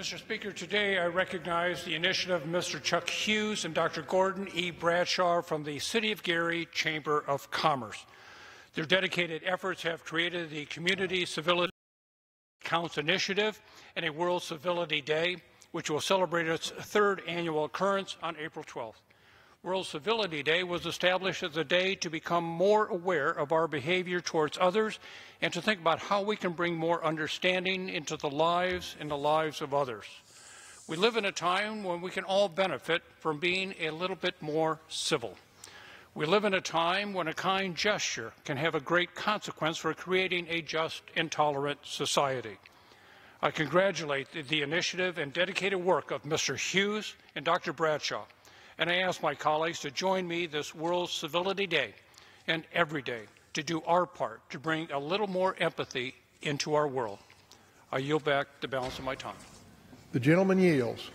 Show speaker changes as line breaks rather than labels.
Mr. Speaker, today I recognize the initiative of Mr. Chuck Hughes and Dr. Gordon E. Bradshaw from the City of Gary Chamber of Commerce. Their dedicated efforts have created the Community Civility Counts Initiative and a World Civility Day, which will celebrate its third annual occurrence on April 12th. World Civility Day was established as a day to become more aware of our behavior towards others and to think about how we can bring more understanding into the lives and the lives of others. We live in a time when we can all benefit from being a little bit more civil. We live in a time when a kind gesture can have a great consequence for creating a just and tolerant society. I congratulate the initiative and dedicated work of Mr. Hughes and Dr. Bradshaw and I ask my colleagues to join me this World Civility Day and every day to do our part to bring a little more empathy into our world. I yield back the balance of my time.
The gentleman yields.